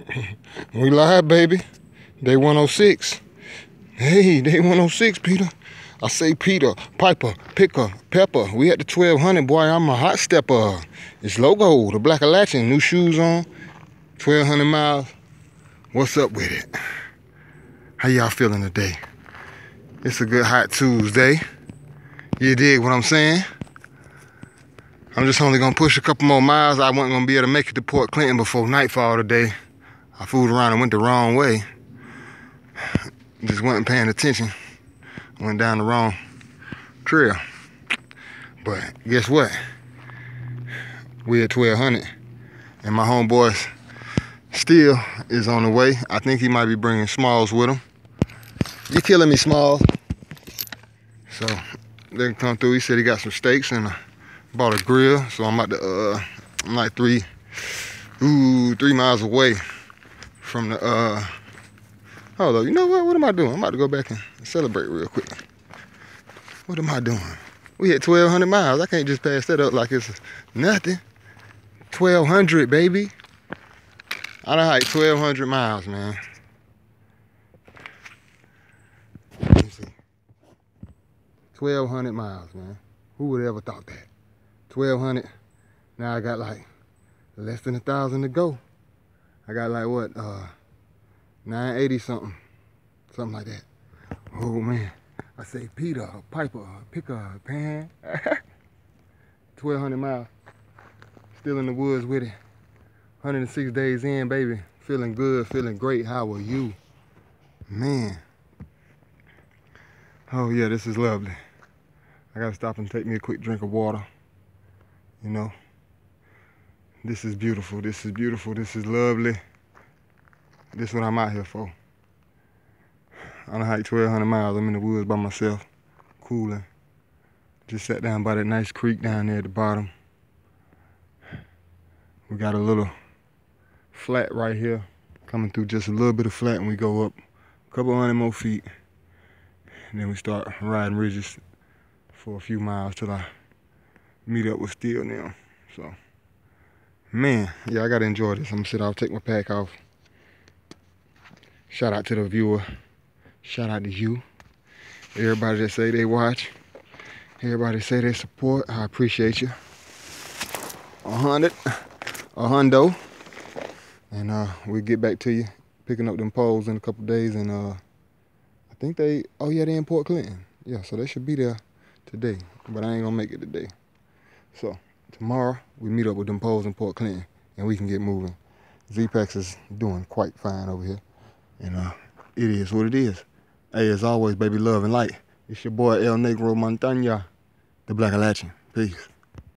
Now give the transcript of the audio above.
we live, baby. Day 106. Hey, day 106, Peter. I say Peter, Piper, Picker, Pepper. We at the 1200, boy. I'm a hot stepper. It's logo, the Blackalachian, new shoes on. 1200 miles. What's up with it? How y'all feeling today? It's a good hot Tuesday. You dig what I'm saying? I'm just only gonna push a couple more miles. I wasn't gonna be able to make it to Port Clinton before nightfall today. I fooled around and went the wrong way. Just wasn't paying attention. Went down the wrong trail. But guess what? We at 1200 and my homeboys still is on the way. I think he might be bringing Smalls with him. You killing me, Smalls. So they come through. He said he got some steaks and a bought a grill, so I'm about to, uh, I'm like three, ooh, three miles away from the, uh, hold on, you know what, what am I doing? I'm about to go back and celebrate real quick. What am I doing? We hit 1,200 miles. I can't just pass that up like it's nothing. 1,200, baby. I done hiked 1,200 miles, man. See. 1,200 miles, man. Who would have ever thought that? 1200 now i got like less than a thousand to go i got like what uh 980 something something like that. Oh man. I say peter piper picker pan. 1200 miles. Still in the woods with it. 106 days in baby. Feeling good feeling great. How are you? Man. Oh yeah this is lovely. I gotta stop and take me a quick drink of water you know this is beautiful this is beautiful this is lovely. This is what i'm out here for. I done hiked 1200 miles. I'm in the woods by myself cooling. Just sat down by that nice creek down there at the bottom. We got a little flat right here coming through just a little bit of flat and we go up a couple hundred more feet. And then we start riding ridges for a few miles till i meet up with Steel now. So, man, yeah, I gotta enjoy this. I'm gonna sit off, take my pack off. Shout out to the viewer. Shout out to you. Everybody that say they watch. Everybody say they support. I appreciate you. A hundred, a hundo. And uh, we'll get back to you. Picking up them poles in a couple days. And uh, I think they, oh yeah, they in Port Clinton. Yeah, so they should be there today. But I ain't gonna make it today. So tomorrow we meet up with them poles in Port Clinton and we can get moving. Zpacks is doing quite fine over here. And uh, it is what it is. Hey, as always, baby, love and light. It's your boy El Negro Montaña, the Blackalachian. Peace.